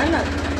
真的。